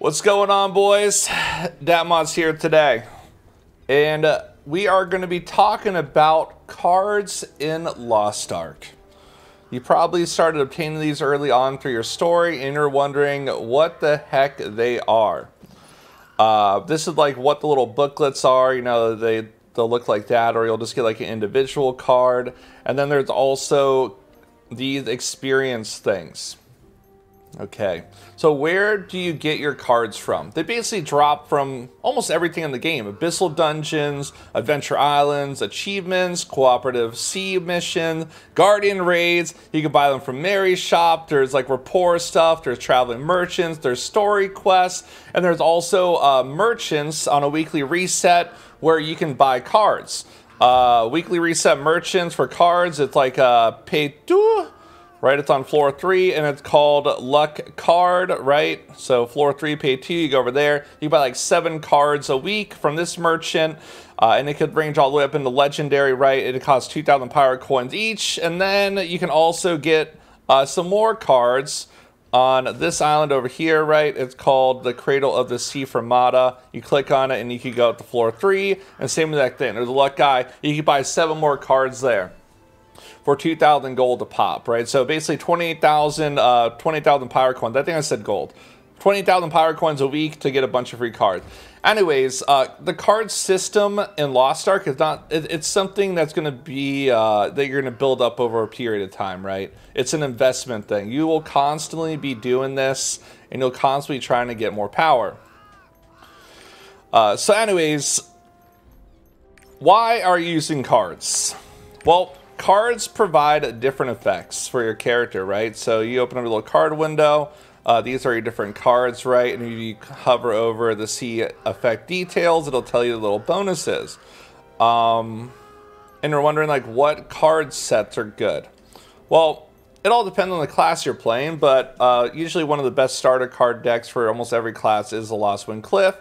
What's going on, boys? DatModz here today. And uh, we are going to be talking about cards in Lost Ark. You probably started obtaining these early on through your story, and you're wondering what the heck they are. Uh, this is like what the little booklets are. You know, they they'll look like that, or you'll just get like an individual card. And then there's also these experience things. Okay, so where do you get your cards from? They basically drop from almost everything in the game. Abyssal Dungeons, Adventure Islands, Achievements, Cooperative Sea Mission, Guardian Raids. You can buy them from Mari's Shop. There's like rapport stuff. There's Traveling Merchants. There's Story Quests. And there's also uh, Merchants on a weekly reset where you can buy cards. Uh, weekly reset Merchants for cards. It's like uh, pay two right? It's on floor three and it's called Luck Card, right? So floor three, Peyto, you go over there. You buy like seven cards a week from this merchant. Uh, and it could range all the way up into legendary, right? It costs 2,000 pirate coins each. And then you can also get uh, some more cards on this island over here, right? It's called the Cradle of the Sea Fermata. You click on it and you can go up to floor three. And same exact thing. There's a luck guy. You can buy seven more cards there for 2,000 gold to pop, right? So basically 28,000 uh, 20,000 power coins. I think I said gold. 20,000 power coins a week to get a bunch of free cards. Anyways, uh, the card system in Lost Ark is not, it, it's something that's going to be, uh, that you're going to build up over a period of time, right? It's an investment thing. You will constantly be doing this and you'll constantly be trying to get more power. Uh, so anyways, why are you using cards? Well, cards provide different effects for your character, right? So you open up a little card window. Uh, these are your different cards, right? And if you hover over the see effect details, it'll tell you the little bonuses. Um, and you're wondering like what card sets are good. Well, it all depends on the class you're playing, but uh, usually one of the best starter card decks for almost every class is the Lostwind Cliff.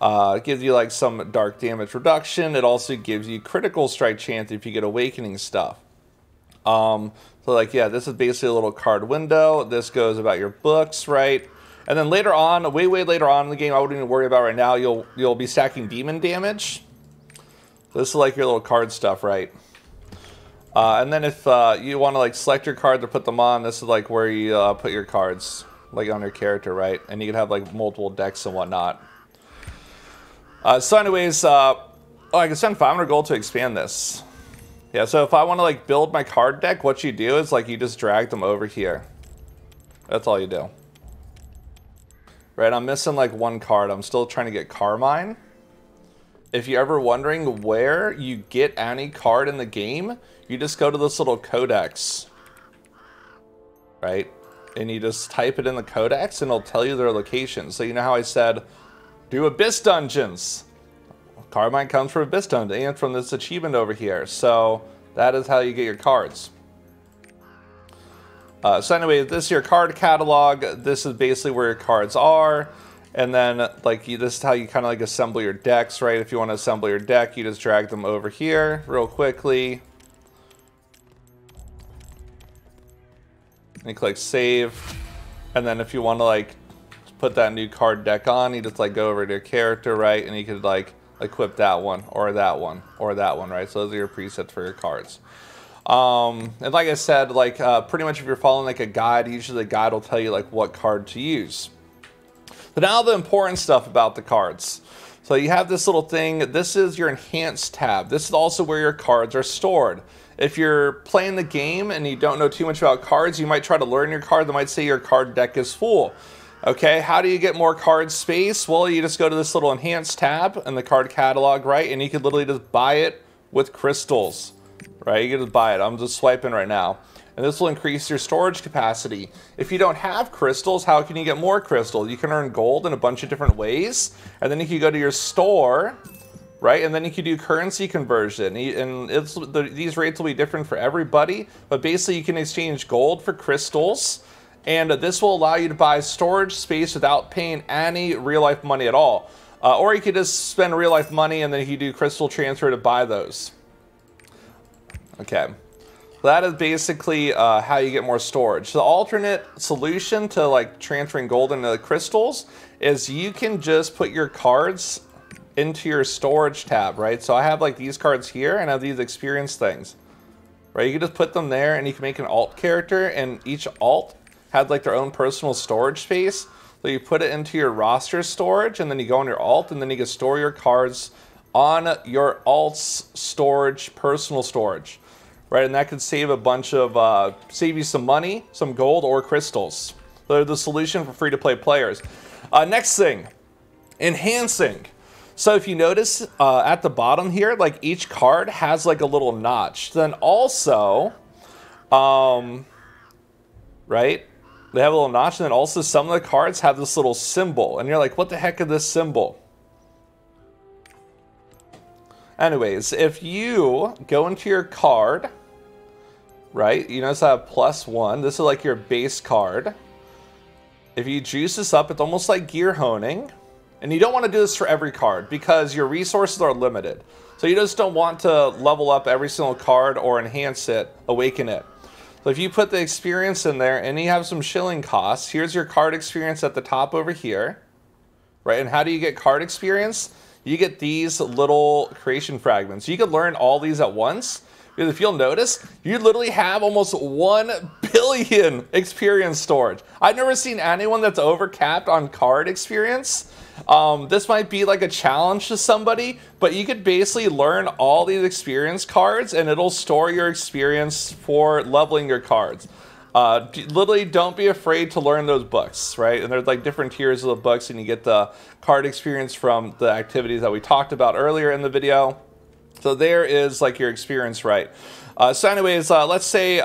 Uh, it gives you like some dark damage reduction. It also gives you critical strike chance if you get awakening stuff. Um, so like, yeah, this is basically a little card window. This goes about your books, right? And then later on, way, way later on in the game, I wouldn't even worry about right now, you'll you'll be stacking demon damage. This is like your little card stuff, right? Uh, and then if uh, you want to like select your card to put them on, this is like where you uh, put your cards, like on your character, right? And you can have like multiple decks and whatnot. Uh, so anyways, uh, oh, I can spend 500 gold to expand this. Yeah, so if I want to like build my card deck, what you do is like you just drag them over here. That's all you do. Right, I'm missing like one card. I'm still trying to get Carmine. If you're ever wondering where you get any card in the game, you just go to this little codex. Right? And you just type it in the codex and it'll tell you their location. So you know how I said do Abyss Dungeons. Carmine comes from Abyss Dungeons and from this achievement over here. So that is how you get your cards. Uh, so anyway, this is your card catalog. This is basically where your cards are. And then like you, this is how you kind of like assemble your decks, right? If you want to assemble your deck, you just drag them over here real quickly. And click save. And then if you want to like put that new card deck on, you just like go over to your character, right? And you could like equip that one or that one or that one, right? So those are your presets for your cards. Um, and like I said, like uh, pretty much if you're following like a guide, usually the guide will tell you like what card to use. But now the important stuff about the cards. So you have this little thing, this is your enhanced tab. This is also where your cards are stored. If you're playing the game and you don't know too much about cards, you might try to learn your card. They might say your card deck is full. Okay, how do you get more card space? Well, you just go to this little enhanced tab in the card catalog, right? And you can literally just buy it with crystals, right? You can just buy it. I'm just swiping right now. And this will increase your storage capacity. If you don't have crystals, how can you get more crystal? You can earn gold in a bunch of different ways. And then you can go to your store, right? And then you can do currency conversion. And it's, the, these rates will be different for everybody. But basically, you can exchange gold for crystals and this will allow you to buy storage space without paying any real life money at all. Uh, or you could just spend real life money and then you do crystal transfer to buy those. Okay. That is basically uh, how you get more storage. The alternate solution to like transferring gold into the crystals is you can just put your cards into your storage tab, right? So I have like these cards here and I have these experience things, right? You can just put them there and you can make an alt character and each alt had like their own personal storage space. So you put it into your roster storage and then you go on your alt and then you can store your cards on your alt's storage, personal storage right? And that could save a bunch of, uh, save you some money, some gold, or crystals. They're the solution for free-to-play players. Uh, next thing, enhancing. So if you notice uh, at the bottom here, like each card has like a little notch. Then also, um, right? They have a little notch, and then also some of the cards have this little symbol. And you're like, what the heck is this symbol? Anyways, if you go into your card right? You notice I have plus one. This is like your base card. If you juice this up, it's almost like gear honing. And you don't want to do this for every card because your resources are limited. So you just don't want to level up every single card or enhance it, awaken it. So if you put the experience in there and you have some shilling costs, here's your card experience at the top over here. Right, and how do you get card experience? You get these little creation fragments. You can learn all these at once, because if you'll notice, you literally have almost 1 billion experience storage. I've never seen anyone that's overcapped on card experience. Um, this might be like a challenge to somebody, but you could basically learn all these experience cards and it'll store your experience for leveling your cards. Uh, literally, don't be afraid to learn those books, right? And there's like different tiers of the books, and you get the card experience from the activities that we talked about earlier in the video. So there is like your experience right. Uh, so anyways, uh, let's say uh,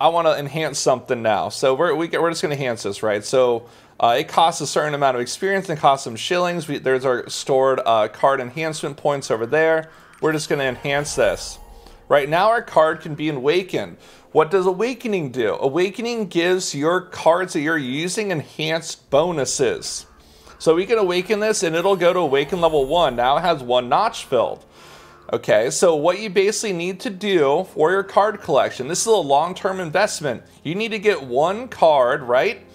I want to enhance something now. So we're, we, are just going to enhance this, right? So uh, it costs a certain amount of experience and costs some shillings. We, there's our stored uh, card enhancement points over there. We're just going to enhance this. Right now our card can be awakened. What does Awakening do? Awakening gives your cards that you're using enhanced bonuses. So we can awaken this and it'll go to awaken level 1. Now it has one notch filled. Okay, so what you basically need to do for your card collection, this is a long-term investment. You need to get one card, right?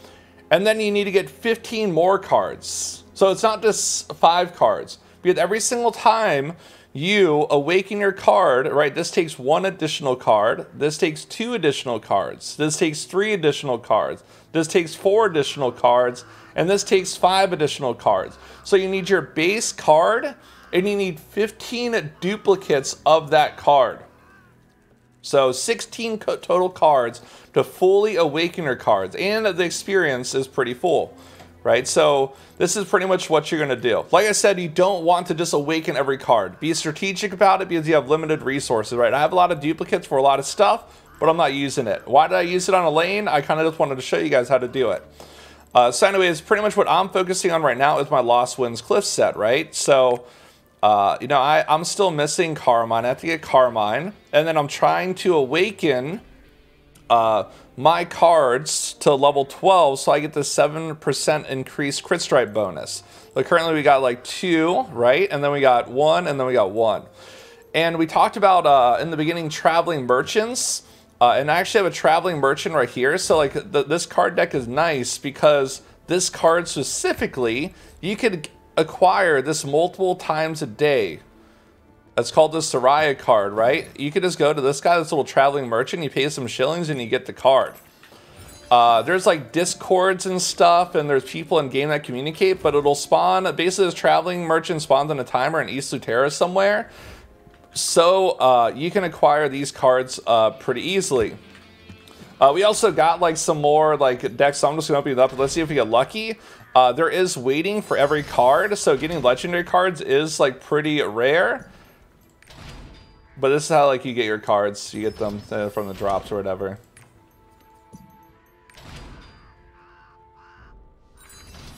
And then you need to get 15 more cards. So it's not just five cards. Because every single time you awaken your card, right, this takes one additional card, this takes two additional cards, this takes three additional cards, this takes four additional cards, and this takes five additional cards. So you need your base card and you need 15 duplicates of that card. So 16 total cards to fully awaken your cards, and the experience is pretty full, right? So this is pretty much what you're gonna do. Like I said, you don't want to just awaken every card. Be strategic about it because you have limited resources, right? I have a lot of duplicates for a lot of stuff, but I'm not using it. Why did I use it on a lane? I kind of just wanted to show you guys how to do it. Uh, so anyways, pretty much what I'm focusing on right now is my Lost Winds Cliff set, right? So uh, you know, I, I'm still missing Carmine. I have to get Carmine. And then I'm trying to awaken uh, my cards to level 12 so I get the 7% increased crit strike bonus. But currently we got like two, right? And then we got one, and then we got one. And we talked about uh, in the beginning traveling merchants. Uh, and I actually have a traveling merchant right here. So like this card deck is nice because this card specifically, you could acquire this multiple times a day. That's called the Soraya card, right? You could just go to this guy, this little traveling merchant, you pay some shillings and you get the card. Uh, there's like discords and stuff, and there's people in game that communicate, but it'll spawn, basically this traveling merchant spawns on a timer in East Luterra somewhere. So uh, you can acquire these cards uh, pretty easily. Uh, we also got like some more like decks, so I'm just gonna open it up. Let's see if we get lucky. Uh, there is weighting for every card, so getting legendary cards is like pretty rare. But this is how like you get your cards. You get them uh, from the drops or whatever.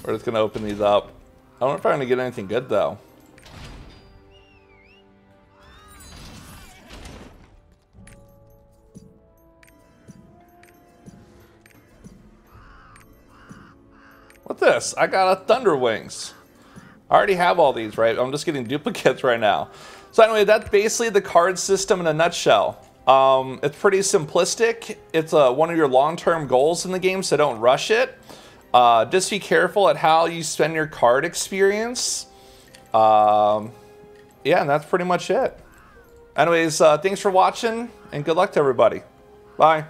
We're just gonna open these up. I don't know if I'm gonna get anything good though. This? I got a Thunder Wings. I already have all these, right? I'm just getting duplicates right now. So anyway, that's basically the card system in a nutshell. Um, it's pretty simplistic. It's uh, one of your long-term goals in the game, so don't rush it. Uh, just be careful at how you spend your card experience. Um, yeah, and that's pretty much it. Anyways, uh, thanks for watching, and good luck to everybody. Bye.